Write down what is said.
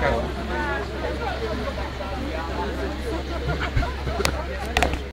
Thank you.